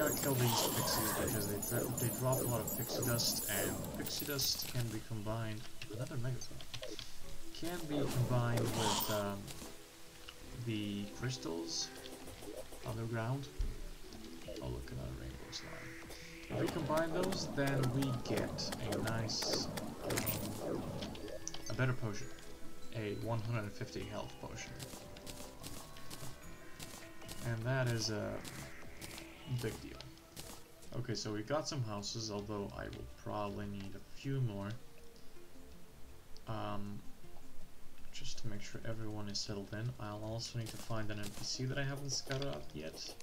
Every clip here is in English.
gotta kill these pixies because they, they drop a lot of pixie dust, and pixie dust can be combined. Another megaphone can be combined with um, the crystals underground. Oh, look, another rainbow slime. If we combine those, then we get a nice, um, a better potion, a 150 health potion. And that is a big deal. Okay, so we got some houses, although I will probably need a few more. Um, just to make sure everyone is settled in. I'll also need to find an NPC that I haven't scouted out yet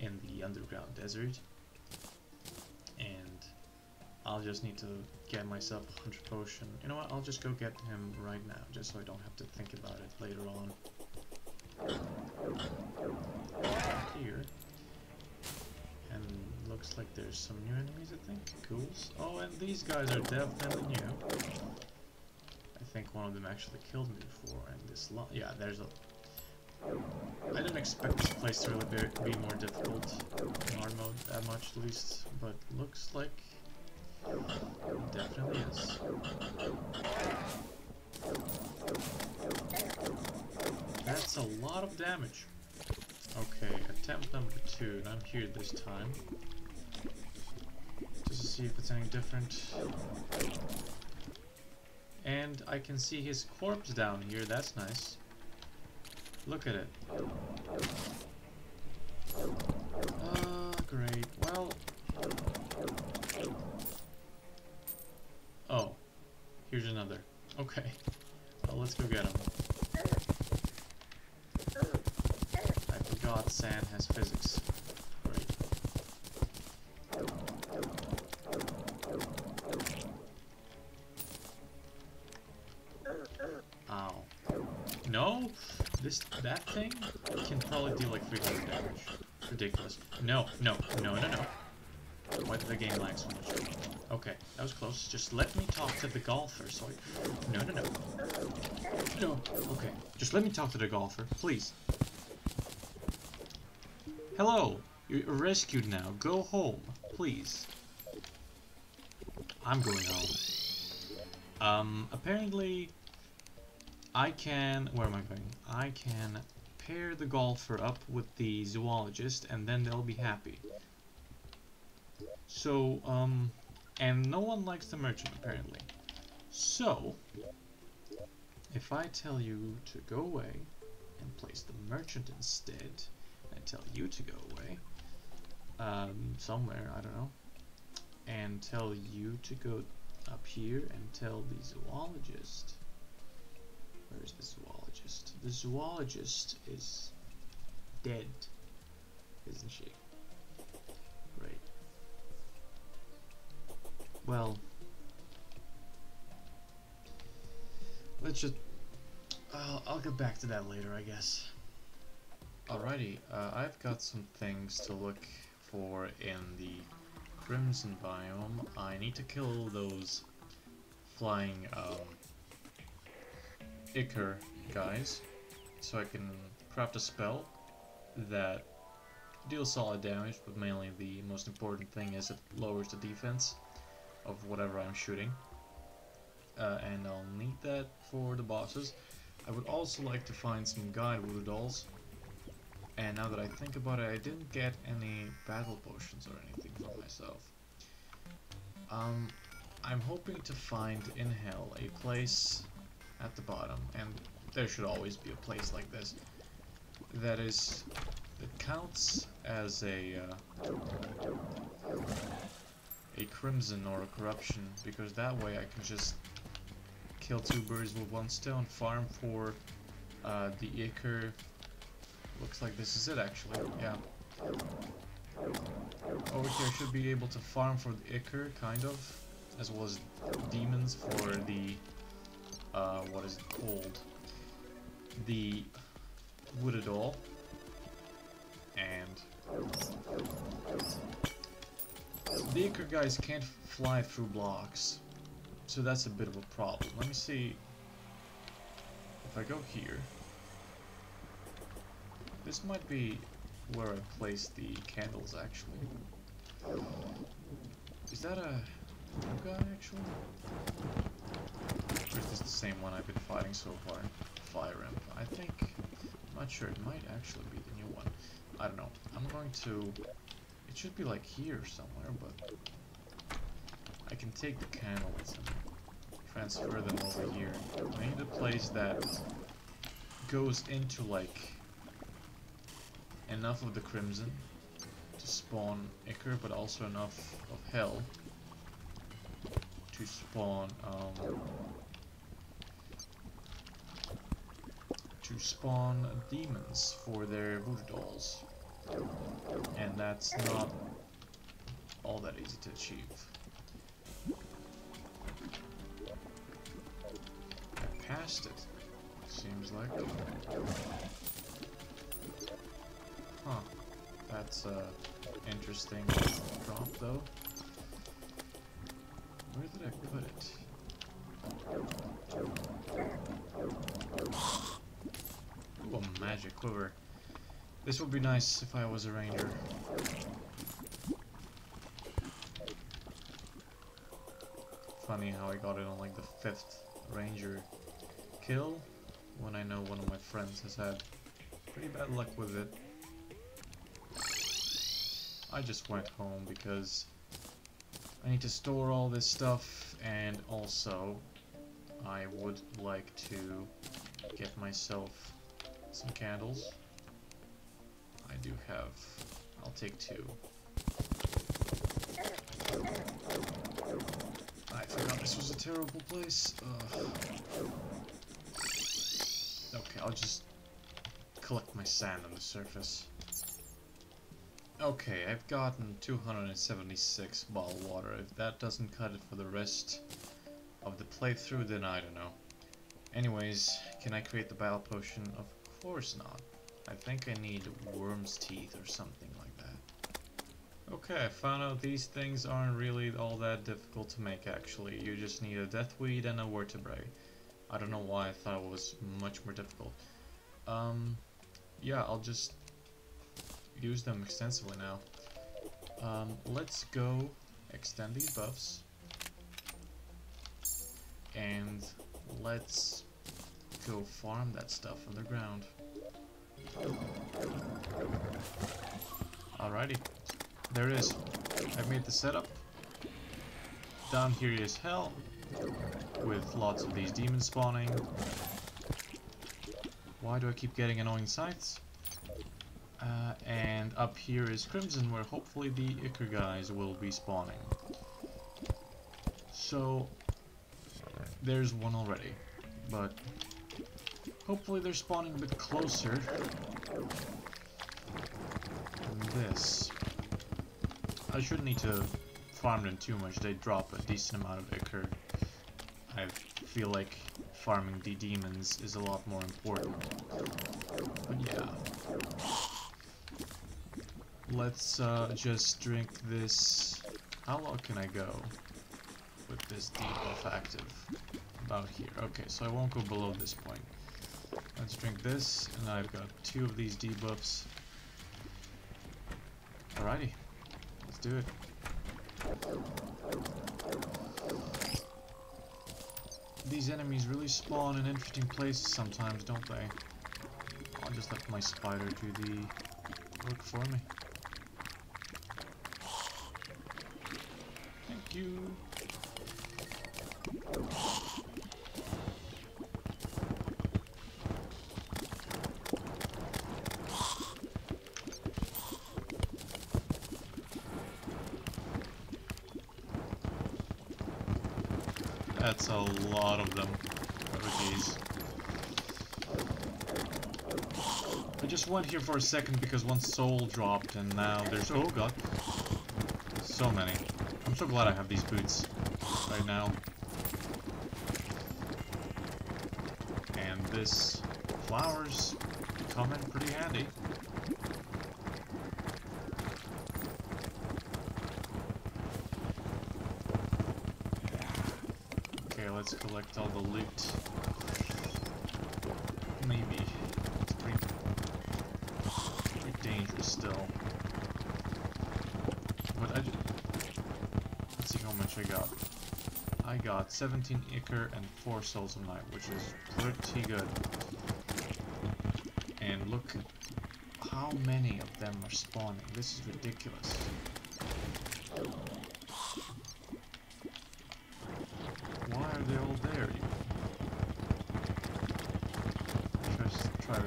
in the underground desert. And I'll just need to get myself a 100 potion. You know what, I'll just go get him right now, just so I don't have to think about it later on. Here. Looks like there's some new enemies, I think. Ghouls. Oh, and these guys are definitely new. I think one of them actually killed me before, and this lot. Yeah, there's a. I didn't expect this place to really be, be more difficult in hard mode that much, at least, but looks like it definitely is. That's a lot of damage. Okay, attempt number two, and I'm here this time. See if it's any different. And I can see his corpse down here, that's nice. Look at it. Ah, uh, great. Well... Oh. Here's another. Okay. Well, let's go get him. I forgot sand has physics. Ridiculous. No, no, no, no, no. Why did the game lag so much? Okay, that was close. Just let me talk to the golfer, so I... No, no, no. No, okay. Just let me talk to the golfer, please. Hello! You're rescued now. Go home, please. I'm going home. Um, apparently I can, where am I going? I can pair the golfer up with the zoologist and then they'll be happy. So, um, and no one likes the merchant apparently. So, if I tell you to go away and place the merchant instead, and tell you to go away, um, somewhere, I don't know, and tell you to go up here and tell the zoologist Where's the zoologist? The zoologist is dead, isn't she? Right. Well, let's just... Uh, I'll get back to that later, I guess. Alrighty, uh, I've got some things to look for in the Crimson biome. I need to kill those flying um, Ichor guys, so I can craft a spell that deals solid damage, but mainly the most important thing is it lowers the defense of whatever I'm shooting. Uh, and I'll need that for the bosses. I would also like to find some guide voodoo dolls. And now that I think about it, I didn't get any battle potions or anything for myself. Um, I'm hoping to find in Hell a place at the bottom, and there should always be a place like this that is that counts as a uh, a crimson or a corruption because that way I can just kill two birds with one stone farm for uh, the Ichor looks like this is it actually. Yeah. Over here I should be able to farm for the Ichor kind of as well as demons for the uh, what is it called? The Voodoo Doll. And the Ichor guys can't fly through blocks. So that's a bit of a problem. Let me see if I go here. This might be where I place the candles actually. Is that a new guy, actually? Or is this the same one I've been fighting so far? Fire think... I'm not sure. It might actually be the new one. I don't know. I'm going to... It should be like here somewhere, but... I can take the candles and transfer them over here. I need a place that goes into like enough of the crimson to spawn Ichor, but also enough of hell to spawn um, spawn demons for their voodoo dolls. And that's not all that easy to achieve. I passed it, seems like. Huh. That's a interesting drop though. Where did I put it? Ooh, a magic quiver. This would be nice if I was a ranger. Funny how I got it on like the fifth ranger kill when I know one of my friends has had pretty bad luck with it. I just went home because I need to store all this stuff and also I would like to get myself some candles. I do have, I'll take two. I forgot this was a terrible place. Okay, I'll just collect my sand on the surface. Okay, I've gotten 276 bottled water. If that doesn't cut it for the rest of the playthrough, then I don't know. Anyways, can I create the battle potion? Of course not. I think I need worm's teeth or something like that. Okay, I found out these things aren't really all that difficult to make actually. You just need a deathweed and a vertebrae. I don't know why I thought it was much more difficult. Um, yeah, I'll just use them extensively now. Um, let's go extend these buffs. And let's go farm that stuff underground. Alrighty, there it is. I've made the setup. Down here is hell, with lots of these demons spawning. Why do I keep getting annoying sights? Uh, and up here is Crimson, where hopefully the Ichor guys will be spawning. So, there's one already, but hopefully they're spawning a bit closer than this. I shouldn't need to farm them too much, they drop a decent amount of Ichor. I feel like farming the demons is a lot more important. But yeah. Let's uh, just drink this. How long can I go with this debuff active? About here. Okay, so I won't go below this point. Let's drink this, and I've got two of these debuffs. Alrighty, let's do it. These enemies really spawn in interesting places sometimes, don't they? I'll just let my spider do the work for me. That's a lot of them. Oh jeez. I just went here for a second because one soul dropped and now there's- oh god. So many. I'm so glad I have these boots right now. And this flowers come in pretty handy. Okay, let's collect all the loot. Maybe. It's pretty, pretty dangerous still. But I, let's see how much I got. I got 17 Ichor and 4 Souls of Night, which is pretty good. And look how many of them are spawning. This is ridiculous.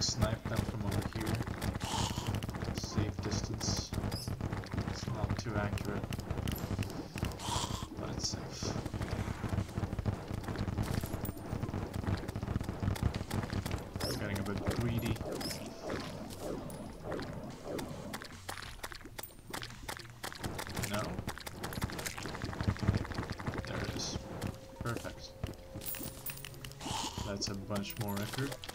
To snipe them from over here. Safe distance. It's not too accurate, but it's safe. I'm getting a bit greedy. No? There it is. Perfect. That's a bunch more effort.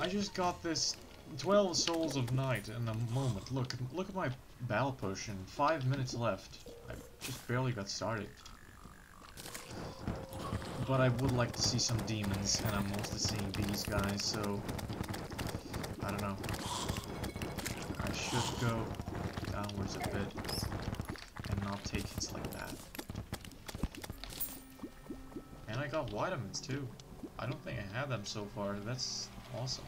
I just got this 12 souls of night in a moment. Look, look at my battle potion. Five minutes left. I just barely got started. But I would like to see some demons, and I'm mostly seeing these guys, so... I don't know. I should go downwards a bit, and not take hits like that. And I got vitamins too. I don't think I have them so far. That's awesome.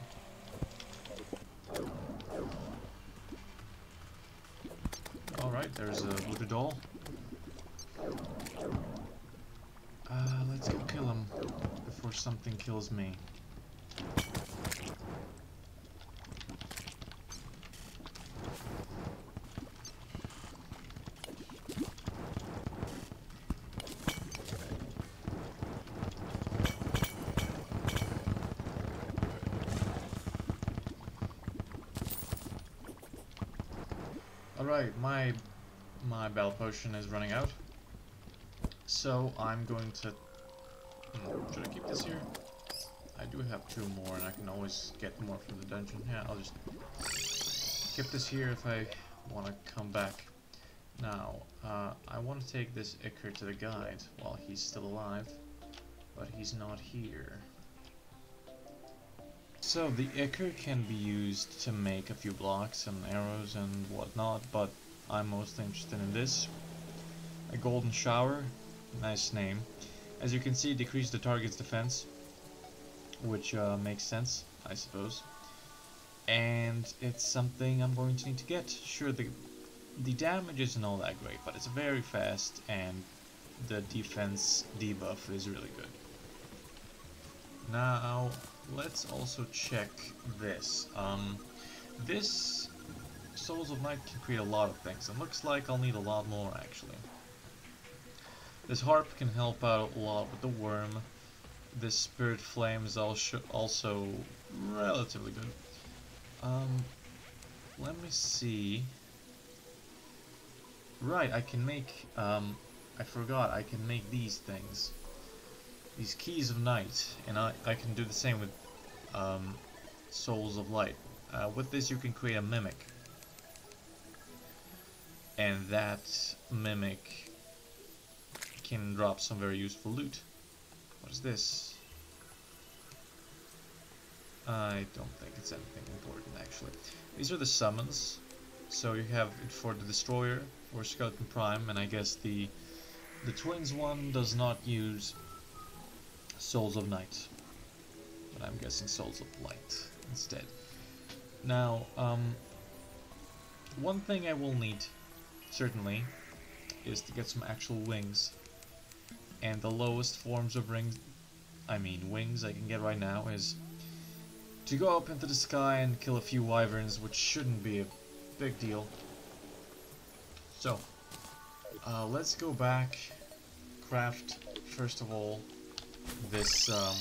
Alright, there's a voodoo doll. Uh, let's go kill him before something kills me. Alright, my my battle potion is running out. So I'm going to hmm, should I keep this here? I do have two more and I can always get more from the dungeon. Yeah, I'll just keep this here if I want to come back. Now, uh, I want to take this Ichor to the guide while he's still alive, but he's not here. So the Ichor can be used to make a few blocks and arrows and whatnot, but I'm mostly interested in this. A Golden Shower, nice name. As you can see, decrease the target's defense, which uh, makes sense, I suppose. And it's something I'm going to need to get. Sure, the the damage isn't all that great, but it's very fast, and the defense debuff is really good. Now, let's also check this. Um, this Souls of Night can create a lot of things, and looks like I'll need a lot more, actually. This harp can help out a lot with the worm. This spirit flame is also also relatively good. Um, let me see. Right, I can make, um, I forgot, I can make these things. These keys of night, and I, I can do the same with, um, souls of light. Uh, with this you can create a mimic. And that mimic can drop some very useful loot. What is this? I don't think it's anything important actually. These are the summons. So you have it for the Destroyer, or Skeleton Prime, and I guess the the Twins one does not use Souls of Night. But I'm guessing Souls of Light instead. Now, um, one thing I will need, certainly, is to get some actual wings. And the lowest forms of rings, I mean wings I can get right now is to go up into the sky and kill a few wyverns, which shouldn't be a big deal. So, uh, let's go back, craft, first of all, this, um,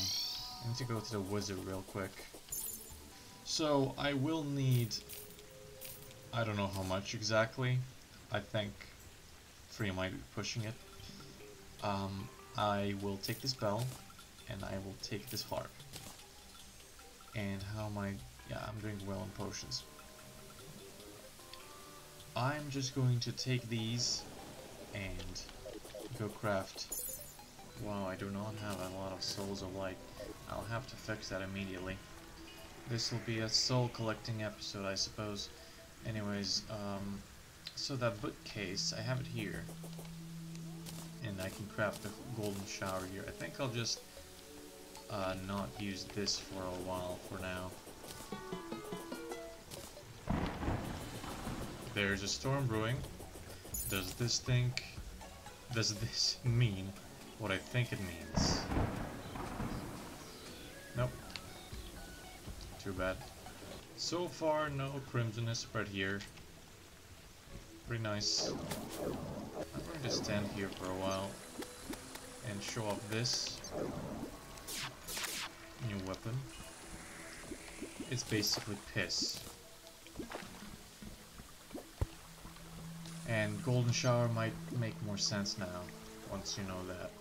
I need to go to the wizard real quick. So, I will need, I don't know how much exactly, I think three might be pushing it. Um, I will take this bell, and I will take this harp. And how am I, yeah, I'm doing well in potions. I'm just going to take these and go craft. Wow, I do not have a lot of souls of light. I'll have to fix that immediately. This will be a soul collecting episode, I suppose. Anyways, um, So that bookcase, I have it here. And I can craft the golden shower here. I think I'll just uh, not use this for a while for now. There's a storm brewing. Does this think... Does this mean what I think it means? Nope. Too bad. So far, no crimson is spread here. Pretty nice. I'm going to stand here for a while and show off this new weapon. It's basically piss. And Golden Shower might make more sense now, once you know that.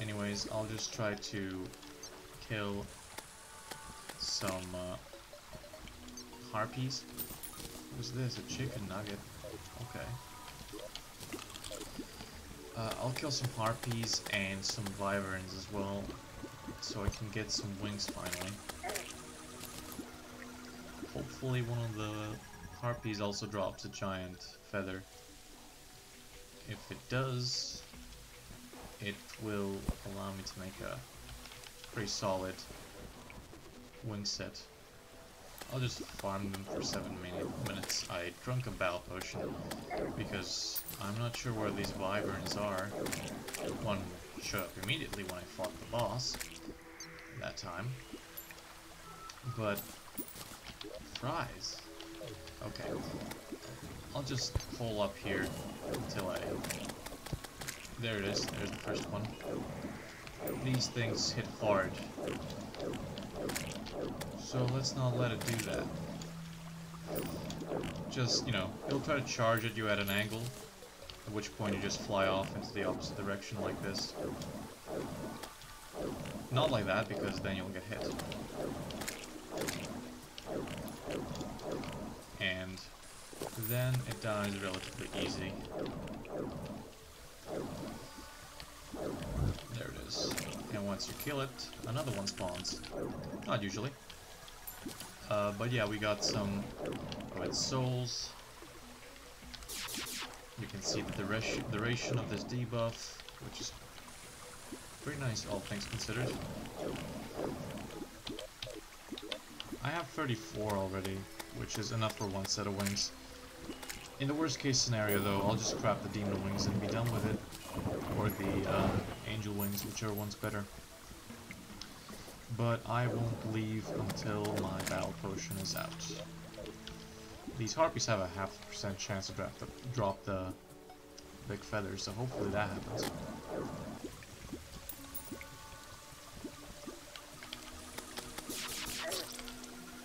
Anyways, I'll just try to kill some uh, harpies. What's this? A chicken nugget. Okay. Uh, I'll kill some harpies and some wyverns as well, so I can get some wings finally. Hopefully one of the harpies also drops a giant feather. If it does, it will allow me to make a pretty solid wing set. I'll just farm them for 7 minutes. I drunk a battle potion because I'm not sure where these wyverns are. One showed up immediately when I fought the boss that time. But fries. Okay. I'll just hole up here until I there it is, there's the first one. These things hit hard so let's not let it do that. Just, you know, it'll try to charge at you at an angle, at which point you just fly off into the opposite direction like this. Not like that, because then you'll get hit. And then it dies relatively easy. There it And once you kill it, another one spawns. Not usually. Uh, but yeah, we got some red souls. You can see the duration of this debuff, which is pretty nice, all things considered. I have 34 already, which is enough for one set of wings. In the worst case scenario though, I'll just craft the demon wings and be done with it. Or the uh, angel wings, whichever one's better but I won't leave until my battle potion is out. These harpies have a half percent chance to drop the, drop the big feathers, so hopefully that happens.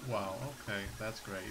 Wow, okay, that's great.